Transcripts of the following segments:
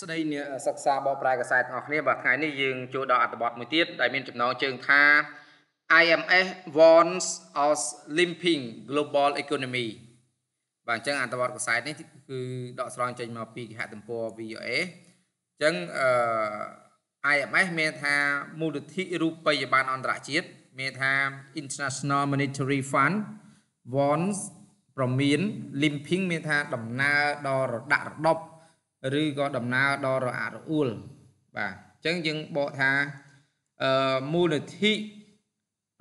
ស្ដីអ្នកសិក្សាបកប្រែកសែតទាំងអស់គ្នាបាទថ្ងៃនេះយើងចូលដល់អត្ថបទមួយទៀតដែលមានចំណងជើងថា IMF warns us limping global economy បាទអញ្ចឹងអត្ថបទកសែតនេះគឺដកស្រង់ចេញមកពីគេហទំព័រ VOA អញ្ចឹងអឺ IMF មានថាមូលនិធិរូបិយប័ណ្ណអន្តរជាតិមានថា International Monetary Fund warns ប្រមាន limping មានថាដំណើរដល់រដាក់រដប់ ឬក៏ដំណើរដល់រអាក់រអួលបាទអញ្ចឹងយើងបកថាអឺមូលនិធិ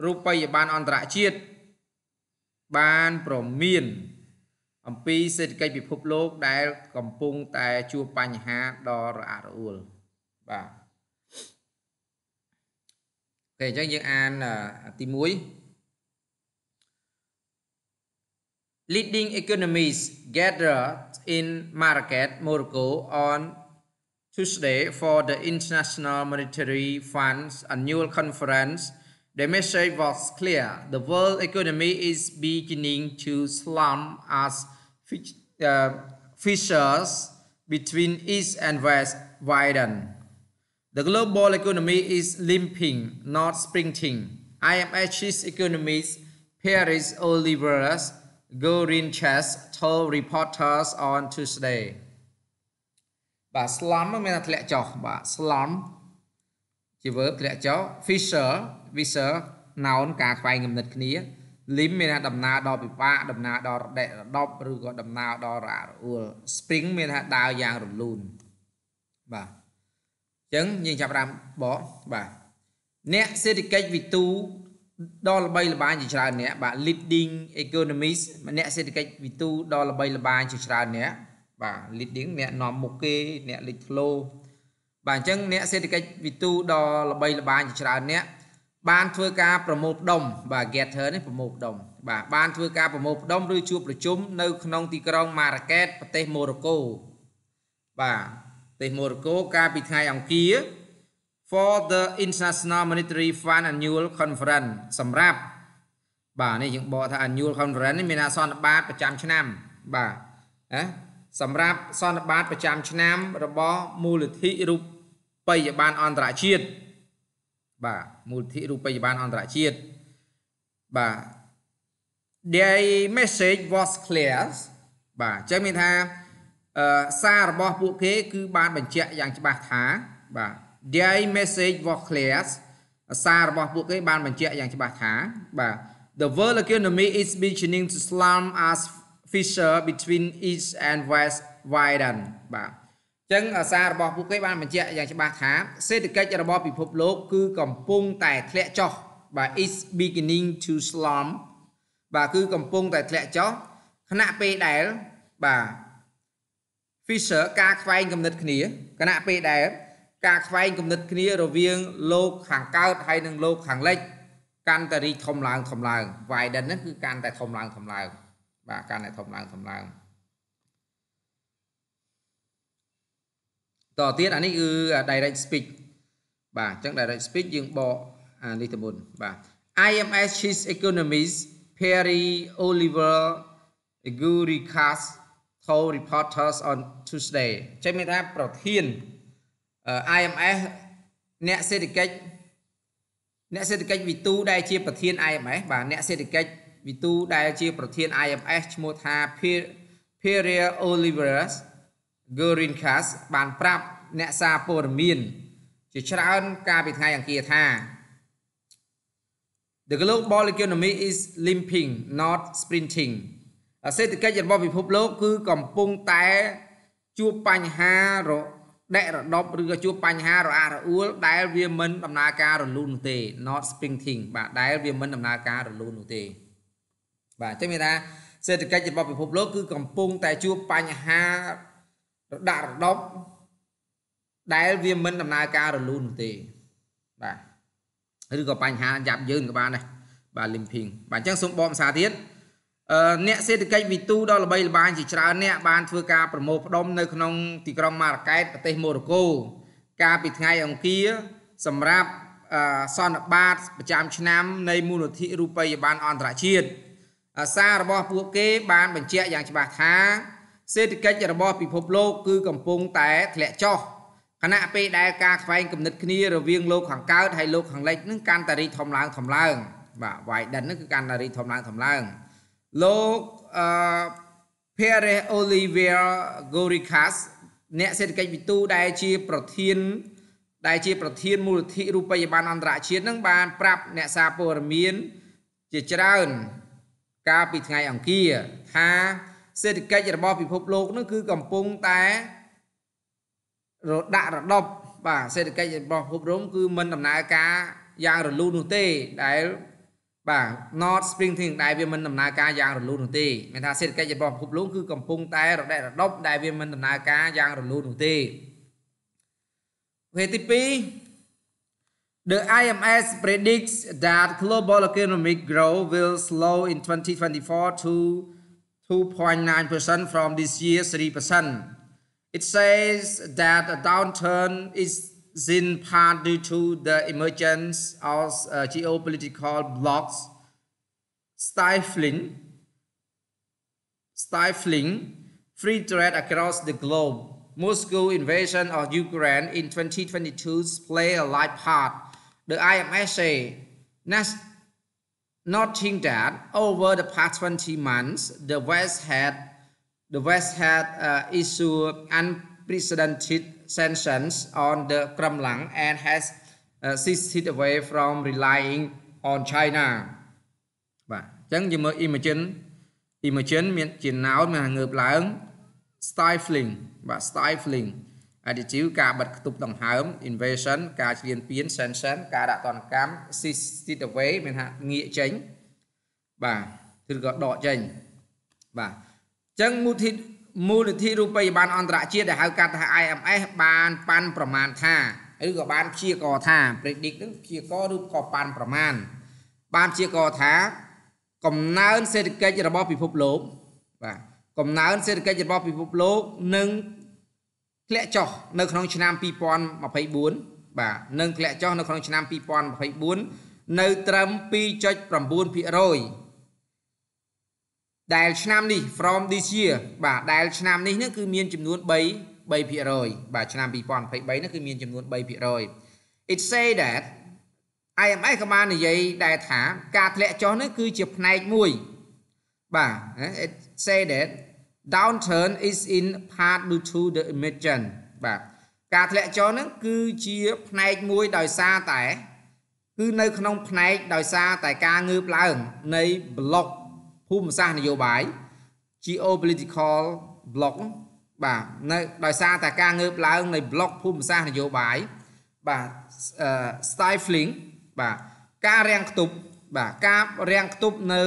រូបិយប័ណ្ណអន្តរជាតិបានប្រមាន អំពីសេដ្ឋកិច្ចពិភពលោកដែល កំពុងតែជួបបញ្ហាដ៏រអាក់រអួលបាទអូខេអញ្ចឹងយើងអានទី1 leading economies gathered in Marrakech, Morocco on Tuesday for the International Monetary Fund's annual conference. The message was clear. The world economy is beginning to slump as uh, fissures between East and West widen. The global economy is limping, not sprinting. Chief economist Paris Olivers Gorin Chess told reporters on Tuesday បាទ slump មានថាធ្លាក់ចុះបាទ slump ជា verb ធ្លាក់ចុះ Fisher Fisher noun ការខ្វែងគំនិតគ្នា lim មានថាដំណើរដល់ពិបាកដំណើរដល់រដែករដប់ឬក៏ដំណើរដល់រអាក់រអួល spring មានថាដើរយ៉ាងរលូនបាទអញ្ចឹងយើងចាប់តាមបកបាទអ្នកសេដ្ឋកិច្ចវិទូ ដ៏ល្បីល្បាញជាច្រើនអ្នកបាទ leading economist អ្នកសេដ្ឋកិច្ចវិទូដ៏ល្បីល្បាញជាច្រើនអ្នកបាទ leading អ្នកនាំមុខគេអ្នកលេចធ្លោបាទអញ្ចឹងអ្នកសេដ្ឋកិច្ចវិទូដ៏ល្បីល្បាញជាច្រើនអ្នកបានធ្វើការប្រមូលផ្ដុំបាទ gather នេះប្រមូលផ្ដុំបាទបានធ្វើការប្រមូលផ្ដុំឬជួបប្រជុំនៅក្នុងទីក្រុងម៉ារ៉ាកេតប្រទេសម៉ូរ៉ូកូបាទប្រទេសម៉ូរ៉ូកូកាលពីថ្ងៃអង្គារ for the International Monetary Fund Annual Conference សម្រាប់បាទនេះយើងបកថា Annual Conference នេះមានថាសន្និបាតប្រចាំឆ្នាំបាទណាសម្រាប់សន្និបាតប្រចាំឆ្នាំរបស់មូលនិធិរូបិយប័ណ្ណអន្តរជាតិបាទមូលនិធិរូបិយប័ណ្ណអន្តរជាតិបាទ their message was clear បាទអញ្ចឹងមានថាអឺសាររបស់ពួកគេ គឺបានបញ្ជាក់យ៉ាងច្បាស់ថាបាទ their message was clear សាររបស់ពួកគេបានបញ្ជាក់យ៉ាងច្បាស់ថាបាទ the world economy is beginning to slump as fissure between east and west widen បាទអញ្ចឹងសាររបស់ពួកគេបានបញ្ជាក់យ៉ាងច្បាស់ថាសេដ្ឋកិច្ចរបស់ពិភពលោកគឺកំពុងតែធ្លាក់ចុះបាទ is beginning to slump បាទគឺកំពុងតែធ្លាក់ចុះខណៈពេលដែលបាទ Fisher ការខ្វែងគំនិតគ្នាខណៈពេលដែល ការខ្វែងគំនិតគ្នារវាងលោកខាងកើតហើយនិងលោកខាងលិចកាន់តែរីកធំឡើងធំឡើង Biden ហ្នឹងគឺកាន់តែធំឡើងធំឡើងបាទកាន់តែធំឡើងធំឡើងតទៀតអានេះគឺ direct speech បាទអញ្ចឹង direct speech យើងបកអានេះទៅមុនបាទ IMF chief economist Perry Oliver Guricas told reporters on Tuesday ចេញមានថាប្រធាន IMF អ្នកសេដ្ឋកិច្ចអ្នកសេដ្ឋកិច្ចវិទូដែលជាប្រធាន IMF បាទអ្នកសេដ្ឋកិច្ចវិទូដែលជាប្រធាន IMF ឈ្មោះថា Pierre Oliveras Gorincas បានប្រាប់អ្នកសារព័ត៌មានជាច្រើនកាលពីថ្ងៃអង្គារថា The global economy is limping not sprinting សេដ្ឋកិច្ចរបស់ពិភពលោកគឺកំពុងតែជួបបញ្ហារ ដេករដប់ឬក៏ជួបបញ្ហារអាក់រអួលដែលវាមិនដំណើរការរលូននោះទេ not sprinting បាទដែលវាមិនដំណើរការរលូននោះទេបាទអញ្ចឹងមានថាសេដ្ឋកិច្ចរបស់ពិភពលោកគឺកំពុងតែជួបបញ្ហារដាក់រដប់ដែលវាមិនដំណើរការរលូននោះទេបាទឬក៏បញ្ហាយ៉ាប់យើងក៏បានដែរបាទ limping បាទអញ្ចឹងសូមបកភាសាទៀត អ្នកសេដ្ឋកិច្ចវិទូដ៏ល្បីល្បាញជាច្រើនអ្នកបានធ្វើការប្រមូលផ្ដុំនៅក្នុងទីក្រុងម៉ារ៉ាកេតប្រទេសម៉ូរ៉ូកូកាលពីថ្ងៃអង្គារសម្រាប់សន្និបាតប្រចាំឆ្នាំនៃមូលនិធិរូបិយប័ណ្ណអន្តរជាតិសាររបស់ពួកគេបានបញ្ជាក់យ៉ាងច្បាស់ថាសេដ្ឋកិច្ចរបស់ពិភពលោកគឺកំពុងតែធ្លាក់ចុះខណៈពេលដែលការខ្វែងគំនិតគ្នារវាងលោកខាងកើតហើយលោកខាងលិចនឹងកាន់តែរីកធំឡើងធំឡើងបាទ Biden នឹងគឺកាន់តែរីកធំឡើងធំឡើង លោកអឺ Pierre Olivier Goricas អ្នកសេដ្ឋកិច្ចវិទូដែលជាប្រធានដែលជាប្រធានមូលនិធិរូបិយប័ណ្ណអន្តរជាតិនឹងបានប្រាប់អ្នកសារព័ត៌មានជាច្រើនកាលពីថ្ងៃអង្គារថាសេដ្ឋកិច្ចរបស់ពិភពលោកនឹងគឺកំពុងតែរដាក់រដប់បាទសេដ្ឋកិច្ចរបស់ពិភពលោកគឺមិនដំណើរការយ៉ាងរលូននោះទេដែល បាទ not spring thing ដែលវាមិនដំណើរការយ៉ាងរលូននោះទេមានថាសេដ្ឋកិច្ចរបស់ពិភពលោកគឺកំពុងតែរដែករដប់ដែលវាមិនដំណើរការយ៉ាងរលូននោះទេវេទី2 The IMF predicts that global economic growth will slow in 2024 to 2.9% from this year's 3%. It says that a downturn is in part due to the emergence of uh, geopolitical blocks stifling stifling free trade across the globe. Moscow invasion of Ukraine in 2022 play a large part. The IMF say noting that over the past 20 months, the West had the West had uh, issued unprecedented sanctions on the Kremlin and has uh, shifted away from relying on China បាទអញ្ចឹងយើងមើល imagine imagine មានជា noun មានងើបឡើង stifling បាទ stifling adjective ការបិទខ្ទប់ដង្ហើម invasion ការឈ្លានពាន sanction ការដាក់ទណ្ឌកម្ម shifted away មានថាងាកចេញបាទឬក៏ដកចេញបាទអញ្ចឹងមូលធិ មូលនិធិរូបិយប័ណ្ណអន្តរជាតិដែលហៅកាត់ថា IMF បានប៉ាន់ប្រមាណថាឬក៏បានព្យាករថា predict នឹងព្យាករឬក៏ប៉ាន់ប្រមាណបានព្យាករថា កំណើនសេដ្ឋកិច្ចរបស់ពិភពលោកបាទកំណើនសេដ្ឋកិច្ចរបស់ពិភពលោកនឹងធ្លាក់ចុះនៅក្នុងឆ្នាំ2024បាទនឹងធ្លាក់ចុះនៅក្នុងឆ្នាំ2024នៅត្រឹម2.9% ដែលឆ្នាំនេះ from this year បាទដែលឆ្នាំនេះគឺមានចំនួន3 3%បាទឆ្នាំ2023នេះគឺមានចំនួន3% it say that IMF ក៏បាននិយាយដែរថាការធ្លាក់ចុះនេះគឺជាផ្នែកមួយបាទ it say that downturn is in part due to the emission បាទការធ្លាក់ចុះហ្នឹងគឺជាផ្នែកមួយដោយសារតែ គឺនៅក្នុងផ្នែកដោយសារតែការងើបឡើងនៃ block ភូមិសាស្ត្រនយោបាយ geopolitical block បាទនៅដោយសារតែការងើបឡើងនៃ block ភូមិសាស្ត្រនយោបាយបាទ stifling បាទការរាំងខ្ទប់បាទការរាំងខ្ទប់នៅ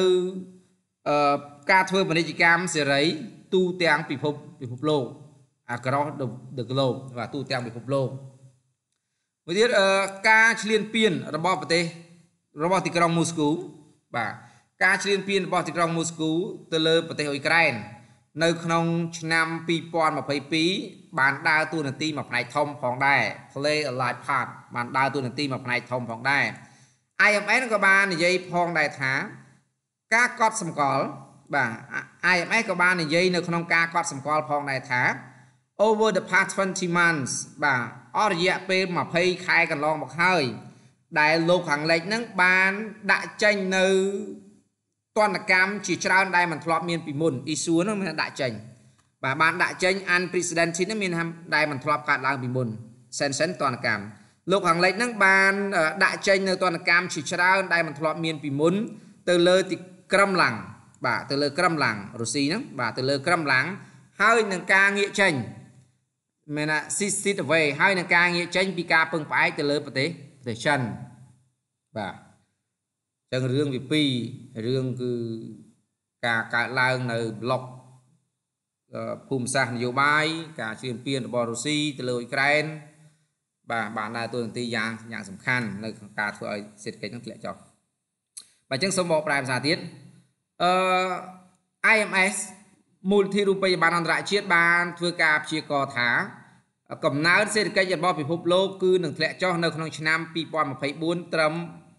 អឺការធ្វើពាណិជ្ជកម្មសេរី ទូទាំងពិភពពិភពលោក across the, the globe បាទទូទាំងពិភពលោកមួយទៀតការឈ្លានពានរបស់ប្រទេសរបស់ទីក្រុងមូស្គូបាទ ការឈ្លានពានរបស់ទីក្រុងមូស្គូទៅលើប្រទេសអ៊ុយក្រែននៅក្នុងឆ្នាំ2022បានដើរតួនាទីមួយផ្នែកធំផងដែរ play a large part បានដើរតួនាទីមួយផ្នែកធំផងដែរ IMF ក៏បាននិយាយផងដែរថា ការកត់សម្គាល់បាទ IMF ក៏បាននិយាយនៅក្នុងការកត់សម្គាល់ផងដែរថា over the past 20 months បាទអស់រយៈពេល20ខែកន្លងមកហើយដែលលោកខាងលិចនឹងបានដាក់ចេញនៅ ទណ្ឌកម្មជាច្រើនដែលមិនធ្លាប់មានពីមុនអ៊ីស៊ូនោះមានដាក់ចេញបាទបានដាក់ចេញ unprecedented នេះមានដែលមិនធ្លាប់កើតឡើងពីមុន sanction ទណ្ឌកម្មលោកខាងលិចហ្នឹងបានដាក់ចេញនៅទណ្ឌកម្មជាច្រើនដែលមិនធ្លាប់មានពីមុនទៅលើទីក្រំឡាំងបាទទៅលើក្រំឡាំងរុស្ស៊ីហ្នឹងបាទទៅលើក្រំឡាំងហើយនឹងការងាកចេញមែនថា sit away ហើយនឹងការងាកចេញពីការពឹងផ្អែកទៅលើប្រទេសប្រទេសចិនបាទ ចឹងរឿងវាពីររឿងគឺការកើតឡើងនៅប្លុកភូមិសាស្ត្រនយោបាយការឈ្លានពានរបស់រុស្ស៊ីទៅលើអ៊ុយក្រែនបាទបានដើរតួនាទីយ៉ាងយ៉ាងសំខាន់នៅក្នុងការធ្វើឲ្យសេដ្ឋកិច្ចនឹងធ្លាក់ចុះបាទអញ្ចឹងសូមបកប្រែភាសាទៀតអឺ IMF មូលនិធិរូបិយប័ណ្ណអន្តរជាតិបានធ្វើការព្យាករណ៍ថា កំណើនសេដ្ឋកិច្ចរបស់ពិភពលោកគឺនឹងធ្លាក់ចុះនៅក្នុងឆ្នាំ2024ត្រឹម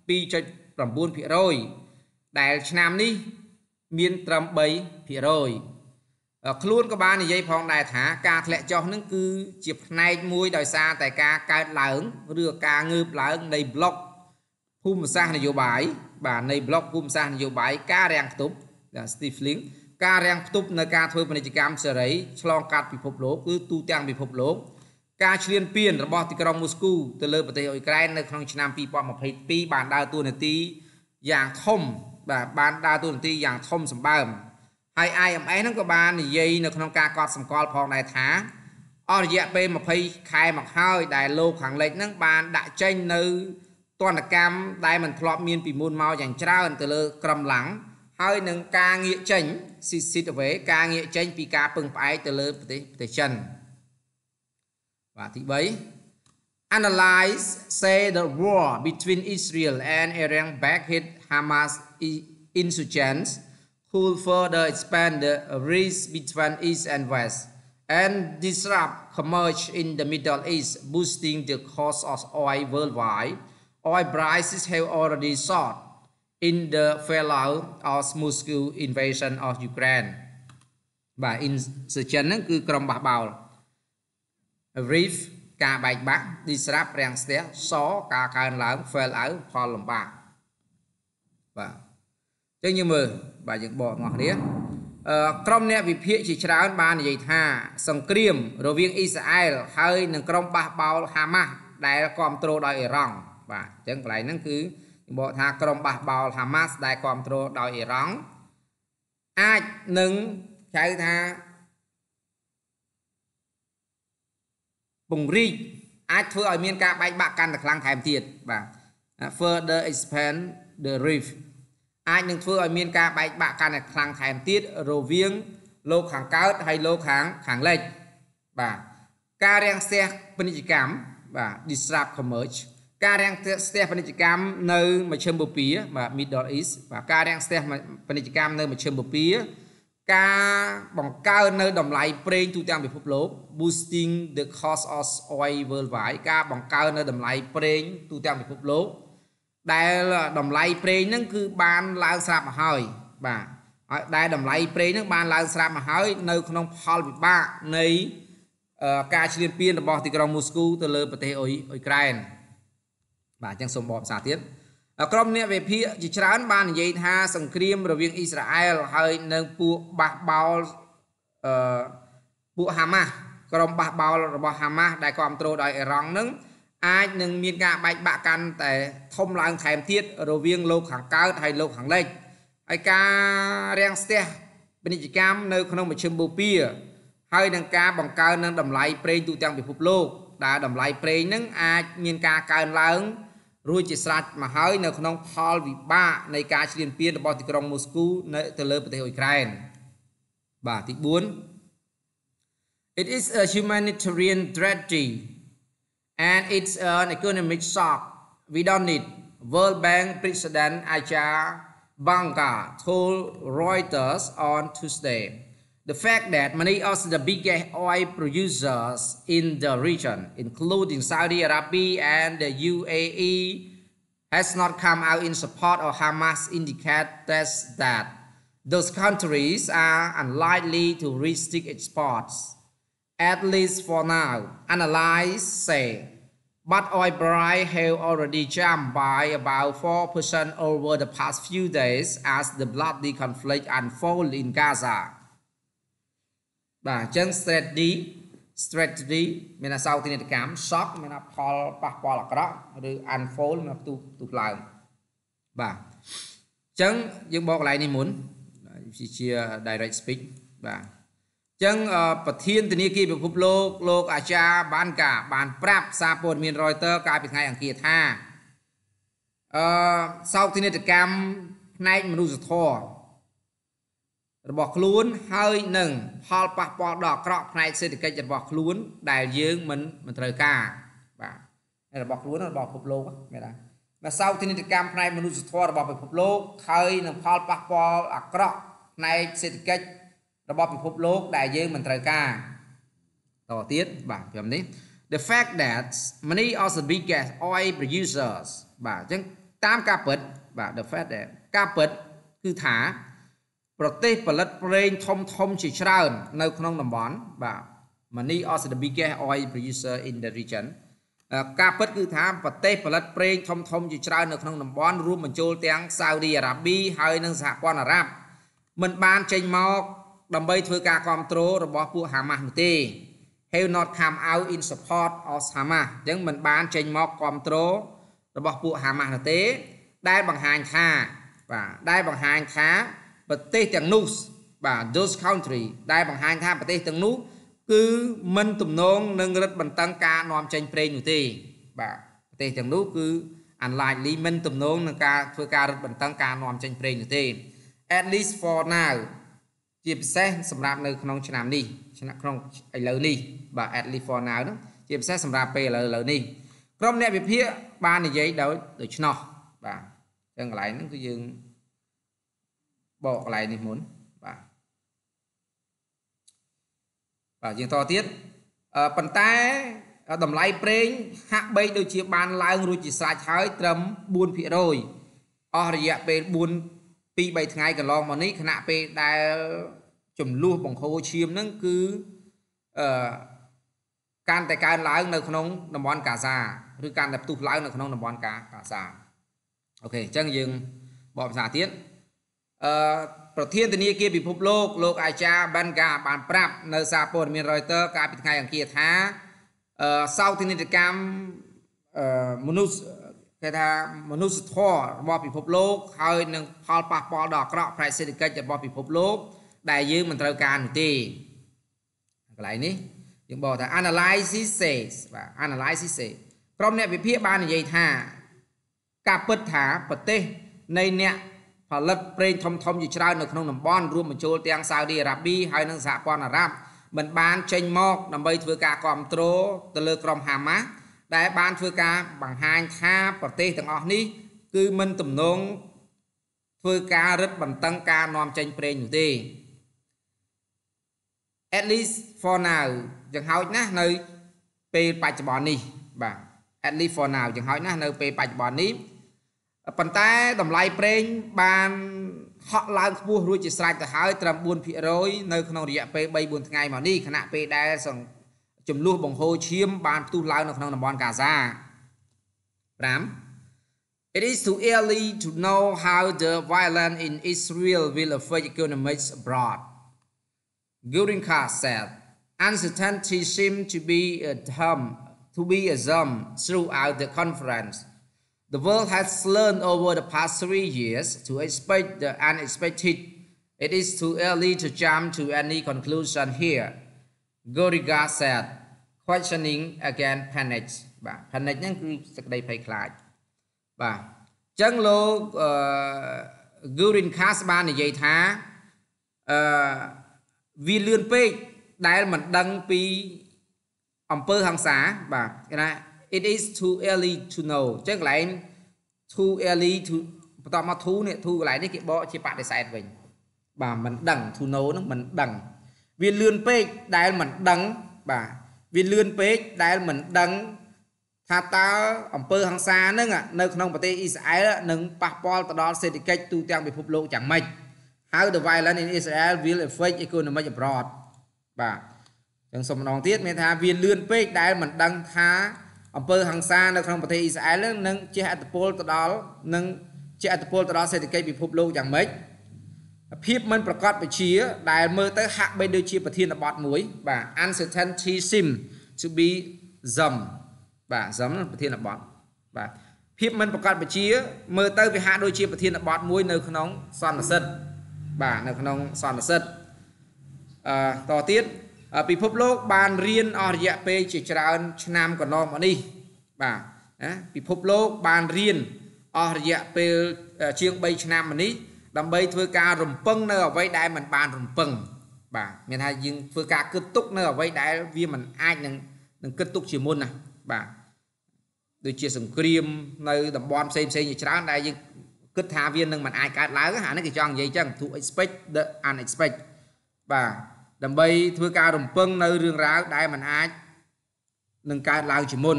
2.5 9%ដែលឆ្នាំនេះមានត្រឹម3%ខ្លួនក៏បាននិយាយផងដែរថាការធ្លាក់ចុះនឹងគឺជាផ្នែកមួយដោយសារតែការកើតឡើងឬការងើបឡើងនៃប្លុកភូមិសាស្ត្រនយោបាយបាទនៃប្លុកភូមិសាស្ត្រនយោបាយការរាំងផ្ទុប Stifling ការរាំងផ្ទុបនៅការធ្វើពាណិជ្ជកម្មសេរីឆ្លងកាត់ពិភពលោកគឺទូទាំងពិភពលោក ការឈ្លានពានរបស់ទីក្រុងមូស្គូទៅលើប្រទេសអ៊ុយក្រែននៅក្នុងឆ្នាំ2022បានដើរតួនាទីយ៉ាងធំបាទបានដើរតួនាទីយ៉ាងធំសម្បើមហើយ IMF ហ្នឹងក៏បាននិយាយនៅក្នុងការកត់សម្គាល់ផងដែរថាអស់រយៈពេល20ខែមកហើយដែលលោកខាងលិចហ្នឹងបានដាក់ចេញនៅទណ្ឌកម្មដែលមិនធ្លាប់មានពីមុនមកយ៉ាងច្រើនទៅលើក្រមឡាំងហើយនឹងការងាកចេញ sit away ការងាកចេញពីការពឹងផ្អែកទៅលើប្រទេសប្រទេសចិន បាទទី3 analyze say the war between Israel and Iran backed Hamas insurgents could further expand the risk between East and West and disrupt commerce in the Middle East, boosting the cost of oil worldwide. Oil prices have already soared in the fallout of Moscow invasion of Ukraine បាទ insurgent ហ្នឹងគឺក្រុមបះបោល reef ការបែកបាក់ disrupt រាំងស្ទះសការកើនឡើង fail out ផលលំបាកបាទអញ្ចឹងយើងមើលបាទយើងបកទាំងអស់គ្នាអឺក្រុមអ្នកវិភាគជាច្រើនបាននិយាយថា សង្គ្រាមរវាងអ៊ីស្រាអែលហើយនិងក្រុមបះបោលហាម៉ាស់ដែលគ្រប់គ្រងដោយអ៊ីរ៉ង់បាទអញ្ចឹងកន្លែងហ្នឹងគឺបកថាក្រុមបះបោលហាម៉ាស់ដែលគ្រប់គ្រងដោយអ៊ីរ៉ង់អាចនឹងហៅថា ពង្រីកអាចធ្វើឲ្យមានការបែកបាក់កាន់តែខ្លាំងថែមទៀតបាទ further expand the rift អាចនឹងធ្វើឲ្យមានការបែកបាក់កាន់តែខ្លាំងថែមទៀតរវាងលោកខាងកើតហើយលោកខាងខាងលិចបាទការរាំងស្ទះពាណិជ្ជកម្មបាទ disrupt commerce ការរាំងស្ទះពាណិជ្ជកម្មនៅមជ្ឈិមបូព៌ាបាទ Middle East បាទការរាំងស្ទះពាណិជ្ជកម្មនៅមជ្ឈិមបូព៌ា ការបង្កើននៅតម្លៃប្រេងទូទាំងពិភពលោក boosting the cost of oil worldwide ការបង្កើននៅតម្លៃប្រេងទូទាំងពិភពលោកដែលតម្លៃប្រេងហ្នឹងគឺបានឡើងស្រាប់មកហើយបាទហើយដែលតម្លៃប្រេងហ្នឹងបានឡើងស្រាប់មកហើយនៅក្នុងផលវិបាកនៃការឈ្លានពានរបស់ទីក្រុងមូស្គូទៅលើប្រទេសអ៊ុយអ៊ុយក្រែនបាទអញ្ចឹងសូមបកភាសាទៀត ក្រុមអ្នកវិភាគជាច្រើនបាននិយាយថាសង្គ្រាមរវាងអ៊ីស្រាអែលហើយនឹងពួកបះបោលអឺពួកហាម៉ាស់ក្រុមបះបោលរបស់ហាម៉ាស់ដែលគ្រប់គ្រងដោយអ៊ីរ៉ង់នឹងអាចនឹងមានការបែកបាក់កាន់តែធំឡើងថែមទៀតរវាងលោកខាងកើតហើយលោកខាងលិចហើយការរាំងស្ទះពាណិជ្ជកម្មនៅក្នុងមជ្ឈិមបូព៌ាហើយនឹងការបង្កើននឹងតម្លៃប្រេងទូទាំងពិភពលោកដែលតម្លៃប្រេងនឹងអាចមានការកើនឡើង រួចជាស្រេចមកហើយនៅក្នុងផលវិបាកនៃការឈ្លានពានរបស់ទីក្រុងមូស្គូនៅទៅលើប្រទេសអ៊ុយក្រែនបាទទី4 It is a humanitarian tragedy and it's an economic shock we don't need World Bank President Ajay Banga told Reuters on Tuesday the fact that many of the biggest oil producers in the region, including Saudi Arabia and the UAE, has not come out in support of Hamas indicates that those countries are unlikely to restrict exports, at least for now, analysts say. But oil price have already jumped by about 4% over the past few days as the bloody conflict unfolds in Gaza. បាទអញ្ចឹង strategy strategy មានអសោទិនកម្ម shock មានផលប៉ះពាល់អាក្រក់ឬ unfold មានផ្ទុះផ្ទុះឡើងបាទអញ្ចឹងយើងបកកន្លែងនេះមុនជា direct speech បាទអញ្ចឹងប្រធានធនាគារពិភពលោកលោកអាចារ្យបានកាបានប្រាប់សារព័ត៌មាន Reuters កាលពីថ្ងៃអង្គារថាអឺសោកទិនកម្មផ្នែកមនុស្សធម៌ របស់ខ្លួនហើយនឹងផលប៉ះពាល់ដល់អាក្រក់ផ្នែកសេដ្ឋកិច្ចរបស់ខ្លួនដែលយើងមិនមិនត្រូវការបាទរបស់ខ្លួនរបស់ពិភពលោកមែនទេមកសោកទិដ្ឋកម្មផ្នែកមនុស្សធម៌របស់ពិភពលោកហើយនឹងផលប៉ះពាល់អាក្រក់ផ្នែកសេដ្ឋកិច្ចរបស់ពិភពលោកដែលយើងមិនត្រូវការតទៀតបាទពីនេះ the fact that many of the biggest oil producers បាទអញ្ចឹងតាមការពិតបាទ the fact that ការពិតគឺថា ប្រទេសផលិតប្រេងធំធំជាច្រើន នៅក្នុងតំបន់បាទ Many also the biggest oil producer in the region ការពិតគឺថាប្រទេសផលិតប្រេងធំធំជាច្រើននៅក្នុងតំបន់រួមបញ្ចូលទាំងសាអូឌីអារ៉ាប៊ីហើយនិងសហព័ន្ធអារ៉ាប់មិនបានចេញមកដើម្បីធ្វើការគ្រប់គ្រងរបស់ពួកហាម៉ាស់នោះទេ have not come out in support of Hamas អញ្ចឹងមិនបានចេញមកគ្រប់គ្រងរបស់ពួកហាម៉ាស់នោះទេ ដែលបង្ហាញថាបាទដែលបង្ហាញថា ប្រទេសទាំងនោះបាទ those country ដែលបង្ហាញថាប្រទេសទាំងនោះគឺមិនទំនងនឹងរឹតបន្តឹងការនាំចេញប្រេងនោះទេបាទប្រទេសទាំងនោះគឺ unlikely មិនទំនងនឹងការធ្វើការរឹតបន្តឹងការនាំចេញប្រេងនោះទេ at least for now ជាពិសេសសម្រាប់នៅក្នុងឆ្នាំនេះឆ្នាំក្នុងឥឡូវនេះបាទ at least for now នោះជាពិសេសសម្រាប់ពេលឥឡូវឥឡូវនេះក្រុមអ្នកវិភាគបាននិយាយដោយដូច្នោះបាទអញ្ចឹងកន្លែងហ្នឹងគឺយើង បកកន្លែងនេះមុនបាទបាទយើងតទៀតប៉ុន្តែតម្លៃប្រេងហាក់បីដូចជាបានឡើងរួចជាស្រេចហើយត្រឹម4%អស់រយៈពេល4 2 3ថ្ងៃកន្លងមកនេះខណៈពេលដែលចំនួនបង្ហូរឈាមហ្នឹងគឺអឺកាន់តែកើនឡើងនៅក្នុងតំបន់កាហ្សាឬកាន់តែផ្ទុះឡើងនៅក្នុងតំបន់កាកាហ្សាអូខេអញ្ចឹងយើងបកភាសាទៀត អឺប្រធានធនាគារពិភពលោកលោកអាចាបាន់កាបានប្រាប់នៅសារព័ត៌មាន Reuters កាលពីថ្ងៃអង្គារថាអឺសោកនាដកម្មអឺមនុស្សគេថាមនុស្សធម៌របស់ពិភពលោកហើយនឹងផលប៉ះពាល់ដល់អាក្រក់ផ្នែកសេដ្ឋកិច្ចរបស់ពិភពលោកដែលយើងមិនត្រូវការនោះទេកន្លែងនេះយើងบอกថា analysis says បាទ analysis says ក្រុមអ្នកវិភាគបាននិយាយថាការពិតថាប្រទេសនៃអ្នក ផលិតប្រេងធំធំជាច្រើននៅក្នុងតំបន់រួមបញ្ចូលទាំងសាអូឌីអារ៉ាប៊ីហើយនិងសហព័ន្ធអារ៉ាប់មិនបានចេញមកដើម្បីធ្វើការគ្រប់គ្រងទៅលើក្រុមហាម៉ាស់ដែលបានធ្វើការបង្ហាញថាប្រទេសទាំងអស់នេះ គឺមិនទំនងធ្វើការរឹតបន្តឹងការនាំចេញប្រេងនោះទេ at least for now យ៉ាងហោចណាស់នៅពេលបច្ចុប្បន្ននេះបាទ at least for now យ៉ាងហោចណាស់នៅពេលបច្ចុប្បន្ននេះ ប៉ុន្តែតម្លៃប្រេងបានហក់ឡើងខ្ពស់រួចជាស្រេចទៅហើយត្រឹម4%នៅក្នុងរយៈពេល3 4ថ្ងៃមកនេះខណៈពេលដែលចំនួនបង្ហូរឈាមបានផ្ទុះឡើងនៅក្នុងតំបន់កាហ្សា5 It is too early to know how the violence in Israel will affect economics abroad. Gurinka said, uncertainty seemed to be a term to be a sum throughout the conference. The world has learned over the past three years to expect the unexpected. It is too early to jump to any conclusion here. Goriga said questioning again panic បាទ panic ហ្នឹងគឺសេចក្តីភ័យខ្លាចបាទអញ្ចឹងលោកអឺ Gurin Khas បាននិយាយថាអឺវាលឿនពេកដែលមិនដឹងពីអំពើហ ংস ាបាទគេថា it is too early to know អញ្ចឹងកន្លែង too early to បន្ទាប់មក to នេះ to កន្លែងនេះគេបកជាបដិសេធវិញបាទមិនដឹង to know ហ្នឹងមិនដឹង វាលឿនពេកដែលមិនដឹងបាទវាលឿនពេកដែលមិនដឹងថាតើអំពើហ ংস ានឹងនៅក្នុងប្រទេសអ៊ីស្រាអែលនឹងប៉ះពាល់ទៅដល់សេដ្ឋកិច្ចទូទាំងពិភពលោកយ៉ាងម៉េច How the violence in Israel will affect economic abroad បាទចឹងសុំម្ដងទៀតមានថាវាលឿនពេកដែលមិនដឹងថា អំពើហ ংস ានៅក្នុងប្រទេសអ៊ីស្រាអែលនឹងជះឥទ្ធិពលទៅដល់នឹងជះឥទ្ធិពលទៅដល់សេដ្ឋកិច្ចពិភពលោកយ៉ាងម៉េចភាពមិនប្រកបវិជាដែលមើលទៅហាក់បីដូចជាប្រធានបទមួយបាទ uncertainty seem to be some បាទ some ប្រធានបទបាទភាពមិនប្រកបវិជាមើលទៅវាហាក់ដូចជាប្រធានបទមួយនៅក្នុងសន្និសិទបាទនៅក្នុងសន្និសិទអឺតទៀត ពិភពលោកបានរៀនអស់រយៈពេលជាច្រើន ឆ្នាំកន្លងមកនេះបាទណាពិភពលោកបានរៀនអស់រយៈពេលជាង3ឆ្នាំមកនេះដើម្បីធ្វើការរំពឹងនៅអ្វីដែលมันបានរំពឹងបាទមានថាយើងធ្វើការគិតទុកនៅអ្វីដែលវាមិនអាចនឹងនឹងគិតទុកជាមុនណាបាទដូចជាសង្គ្រាមនៅតំបន់ផ្សេងផ្សេងជាច្រើនដែលយើងគិតថាវានឹងមិនអាចកើតឡើងអានេះគេចង់និយាយចឹង to expect the unexpected បាទ ដើម្បីធ្វើការរំពឹងនៅរឿងរ៉ាវដែលមិនអាចនឹងកើតឡើងជាមុន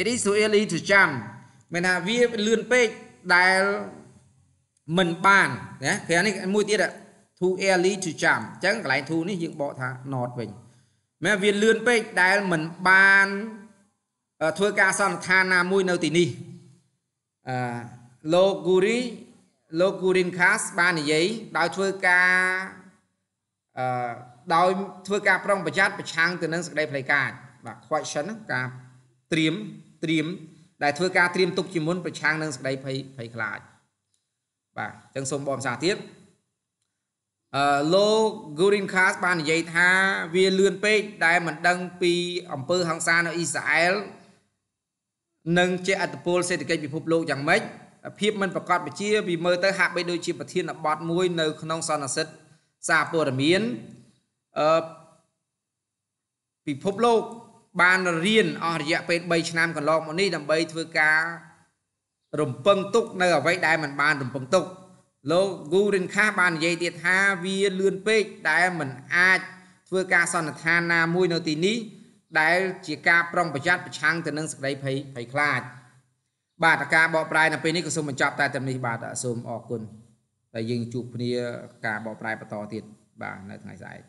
it is too early to jump មានថាវាលឿនពេកដែលមិនបានណាគេអានេះមួយទៀត too early to jump អញ្ចឹងកន្លែង too នេះយើងបកថា not វិញមែនវាលឿនពេកដែលមិនបានធ្វើការសន្និដ្ឋានណាមួយនៅទីនេះអឺលោក Guri លោក Gurin Khas បាននិយាយដោយធ្វើការអឺ ដោយធ្វើការប្រុងប្រយ័ត្នប្រឆាំងទៅនឹងសក្តីផ្លូវការបាទ question ការត្រៀមត្រៀមដែលធ្វើការត្រៀមទុកជាមុនប្រឆាំងនឹងសក្តីភ័យភ័យខ្លាចបាទអញ្ចឹងសូមបកភាសាទៀតអឺលោក Gurin Khas បាននិយាយថាវាលឿនពេកដែលមិនដឹងពីអំពើហ ংস ានៅអ៊ីស្រាអែលនឹងជាអត្តពលសេដ្ឋកិច្ចពិភពលោកយ៉ាងម៉េចភាពមិនប្រកបវិជាវាមើលទៅហាក់បីដូចជាប្រធានបទមួយនៅក្នុងសន្និសិទសារព័ត៌មាន អឺពិភពលោកបានរៀនអស់រយៈពេល3ឆ្នាំកន្លងមកនេះដើម្បីធ្វើការរំពឹងទុកនៅអ្វីដែលมันបានរំពឹងទុកលោក Gurin Kha បាននិយាយទៀតថាវាលឿនពេកដែលมันអាចធ្វើការសន្និដ្ឋានណាមួយនៅទីនេះដែលជាការប្រុងប្រយ័ត្នប្រឆាំងទៅនឹងសក្តីភ័យភ័យខ្លាចបាទការបកប្រែនៅពេលនេះក៏សូមបញ្ចប់តែតែនេះបាទសូមអរគុណតែយើងជួបគ្នាការបកប្រែបន្តទៀតបាទនៅថ្ងៃស្អែក